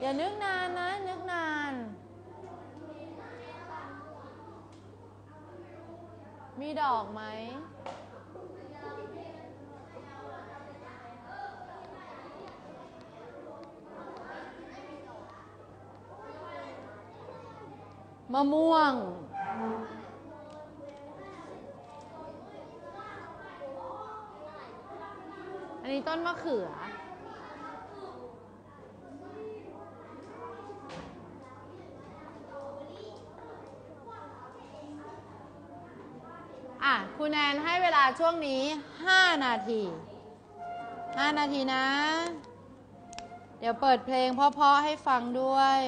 อย่านึกนานนะ นึกนาน มีดอกไหม มะม่วง อันนี้ต้นมะเขือ คุณแนนให้เวลาช่วงนี้ 5 นาที 5 นาทีนะ เดี๋ยวเปิดเพลงเพาะๆให้ฟังด้วย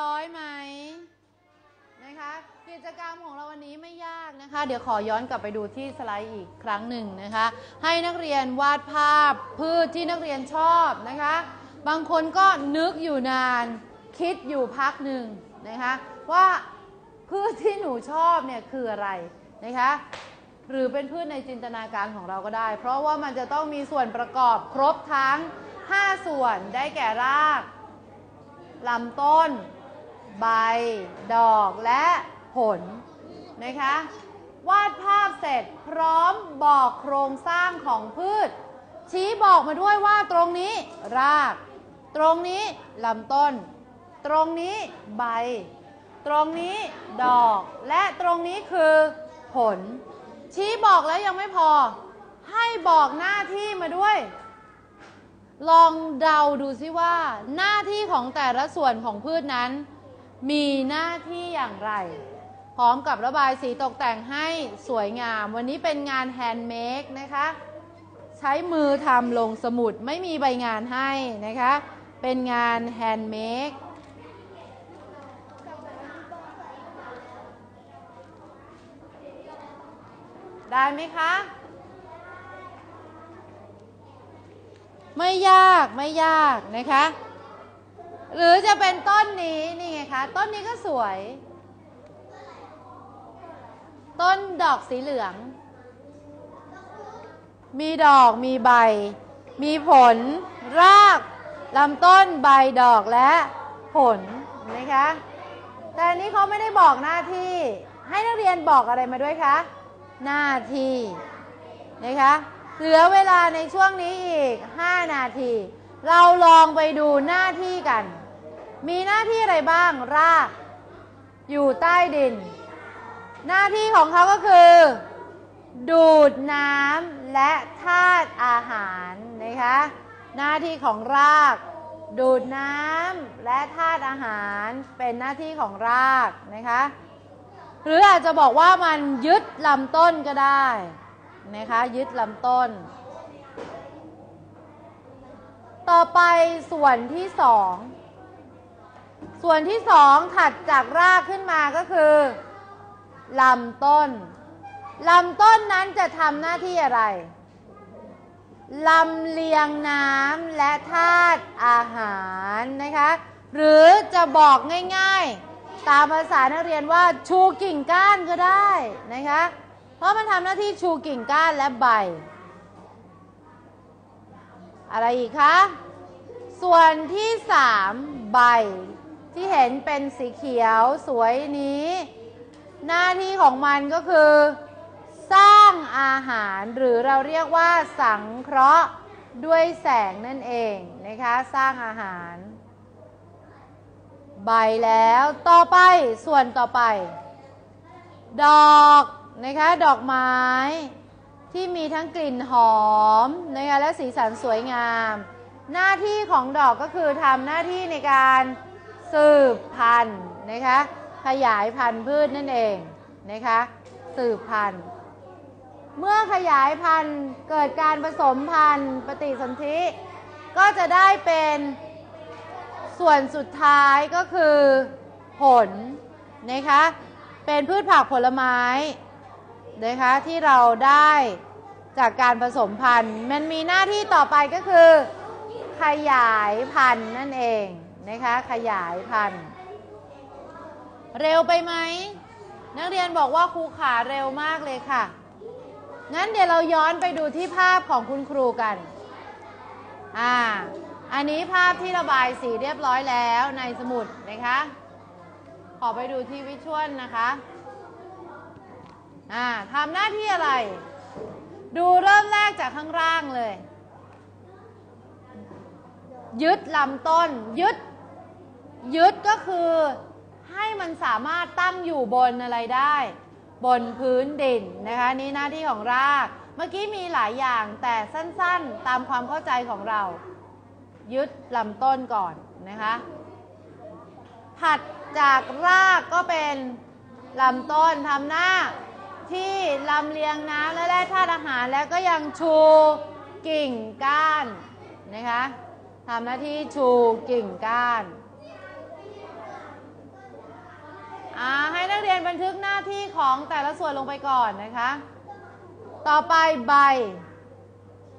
ร้อยไหมนะคะกิจกรรมของเราวันนี้ไม่ยากนะคะ เดี๋ยวขอย้อนกลับไปดูที่สไลด์อีกครั้งหนึ่งนะคะ ให้นักเรียนวาดภาพพืชที่นักเรียนชอบนะคะ บางคนก็นึกอยู่นานคิดอยู่พักหนึ่งนะคะ ว่าพืชที่หนูชอบเนี่ยคืออะไรนะคะ หรือเป็นพืชในจินตนาการของเราก็ได้ เพราะว่ามันจะต้องมีส่วนประกอบครบทั้ง 5 ส่วนได้แก่รากลำต้น ใบ ดอกและผลนะคะ วาดภาพเสร็จพร้อมบอกโครงสร้างของพืช ชี้บอกมาด้วยว่าตรงนี้ราก ตรงนี้ลำต้น ตรงนี้ใบ ตรงนี้ดอก และตรงนี้คือผล ชี้บอกแล้วยังไม่พอ ให้บอกหน้าที่มาด้วย ลองเดาดูซิว่าหน้าที่ของแต่ละส่วนของพืชนั้น มีหน้าที่อย่างไร พร้อมกับระบายสีตกแต่งให้สวยงาม วันนี้เป็นงาน handmade นะคะ ใช้มือทำลงสมุดไม่มีใบงานให้นะคะ เป็นงาน handmadeได้ไหมคะ ไม่ยากไม่ยากนะคะ หรือจะเป็นต้นนี้นี่ไงคะต้นนี้ก็สวย ต้นดอกสีเหลือง มีดอกมีใบ มีผล รากลำต้นใบดอกและผลนะคะแต่อันนี้เขาไม่ได้บอกหน้าที่ ให้นักเรียนบอกอะไรมาด้วยคะหน้าที่นะคะเหลือเวลาในช่วงนี้อีก 5 นาที เราลองไปดูหน้าที่กัน มีหน้าที่อะไรบ้าง ราก อยู่ใต้ดิน หน้าที่ของเขาก็คือ ดูดน้ำและธาตุอาหารนะคะ หน้าที่ของราก ดูดน้ำและธาตุอาหารเป็นหน้าที่ของรากนะคะ หรืออาจจะบอกว่ามันยึดลำต้นก็ได้นะคะยึดลำต้น ต่อไปส่วนที่สอง ส่วนที่สองถัดจากรากขึ้นมาก็คือลำต้นลำต้นนั้นจะทำหน้าที่อะไรลำเลียงน้ำและธาตุอาหารนะคะ หรือจะบอกง่ายๆ ตามภาษานักเรียนว่าชูกิ่งก้านก็ได้นะคะ เพราะมันทำหน้าที่ชูกิ่งก้านและใบ อะไรอีกคะ ส่วนที่สามใบ ที่เห็นเป็นสีเขียวสวยนี้ หน้าที่ของมันก็คือ สร้างอาหารหรือเราเรียกว่าสังเคราะห์ด้วยแสงนั่นเองนะคะสร้างอาหาร ใบแล้วต่อไปส่วนต่อไป ดอกนะคะดอกไม้ที่มีทั้งกลิ่นหอมนะคะและสีสันสวยงาม หน้าที่ของดอกก็คือทำหน้าที่ในการ สืบพันธุ์นะคะขยายพันธุ์พืชนั่นเองนะคะสืบพันธุ์ เมื่อขยายพันธุ์เกิดการผสมพันธุ์ปฏิสนธิก็จะได้เป็นส่วนสุดท้ายก็คือผลนะคะเป็นพืชผักผลไม้นะคะที่เราได้จากการผสมพันธุ์ มันมีหน้าที่ต่อไปก็คือ ขยายพันธุ์นั่นเอง นะคะ ขยายพันธุ์ เร็วไปไหม นักเรียนบอกว่าครูขาเร็วมากเลยค่ะ งั้นเดี๋ยวเราย้อนไปดูที่ภาพของคุณครูกัน อ่า อันนี้ภาพที่ระบายสีเรียบร้อยแล้วในสมุดนะคะ ขอไปดูที่วิชวลนะคะ อ่าทำหน้าที่อะไร ดูเริ่มแรกจากข้างล่างเลยยึดลำต้น ยึด ยึดก็คือให้มันสามารถตั้งอยู่บนอะไรได้ บนพื้นดินนะคะนี่หน้าที่ของราก เมื่อกี้มีหลายอย่างแต่สั้นๆตามความเข้าใจของเรา ยึดลำต้นก่อนนะคะถัดจากรากก็เป็นลำต้นทำหน้าที่ลำเลียงน้ำและแร่ธาตุอาหารแล้วก็ยังชูกิ่งก้านนะคะทำหน้าที่ชูกิ่งก้าน อ่าให้นักเรียนบันทึกหน้าที่ของแต่ละส่วนลงไปก่อนนะคะ ต่อไปใบ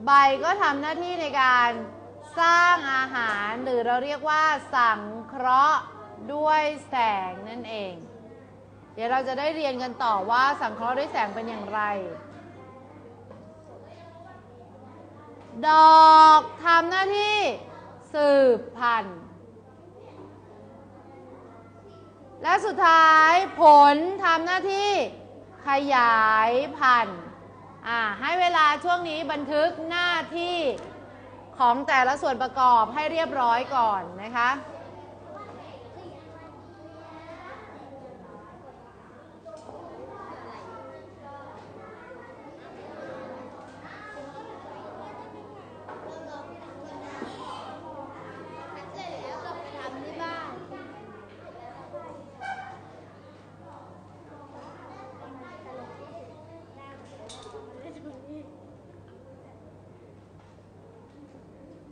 ใบก็ทำหน้าที่ในการสร้างอาหารหรือเราเรียกว่าสังเคราะห์ด้วยแสงนั่นเอง เดี๋ยวเราจะได้เรียนกันต่อว่าสังเคราะห์ด้วยแสงเป็นอย่างไร ดอกทำหน้าที่สืบพันธุ์ และสุดท้ายผลทำหน้าที่ขยายพันธุ์ให้เวลาช่วงนี้บันทึกหน้าที่ของแต่ละส่วนประกอบให้เรียบร้อยก่อนนะคะ เสร็จแล้วเราไปทำที่บ้าน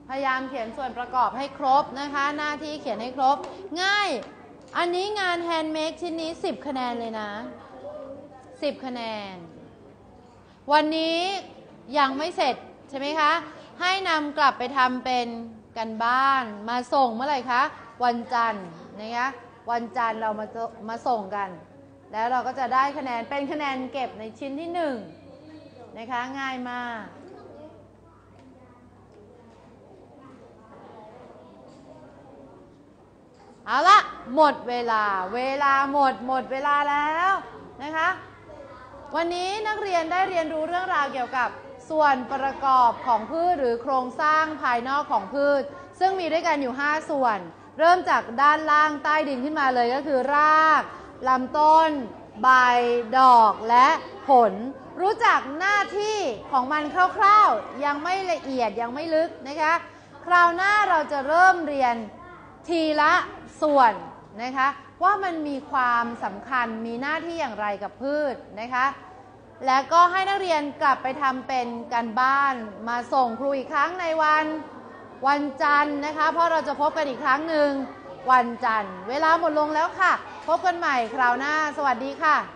พยายามเขียนส่วนประกอบให้ครบนะคะ หน้าที่เขียนให้ครบ ง่าย อันนี้งาน handmade ชิ้นนี้ 10 คะแนนเลยนะ 10 คะแนน วันนี้ยังไม่เสร็จใช่ไหมคะ ให้นำกลับไปทำเป็นการบ้าน มาส่งเมื่อไหร่คะ วันจันทร์นะคะวันจันทร์เรามามาส่งกัน แล้วเราก็จะได้คะแนนเป็นคะแนนเก็บในชิ้นที่หนึ่งนะคะง่ายมาก เอาละหมดเวลา เวลาหมดหมดเวลาแล้วนะคะ วันนี้นักเรียนได้เรียนรู้เรื่องราวเกี่ยวกับส่วนประกอบของพืชหรือโครงสร้างภายนอกของพืช ซึ่งมีด้วยกันอยู่ 5 ส่วน เริ่มจากด้านล่างใต้ดินขึ้นมาเลยก็คือรากลำต้น ใบ ดอกและผล รู้จักหน้าที่ของมันคร่าวๆ ยังไม่ละเอียดยังไม่ลึกนะคะ คราวหน้าเราจะเริ่มเรียนทีละ ส่วนนะคะว่ามันมีความสำคัญมีหน้าที่อย่างไรกับพืชนะคะและก็ให้นักเรียนกลับไปทำเป็นการบ้านมาส่งครูอีกครั้งในวันวันจันทร์นะคะ เพราะเราจะพบกันอีกครั้งหนึ่งวันจันทร์ เวลาหมดลงแล้วค่ะ พบกันใหม่คราวหน้า สวัสดีค่ะ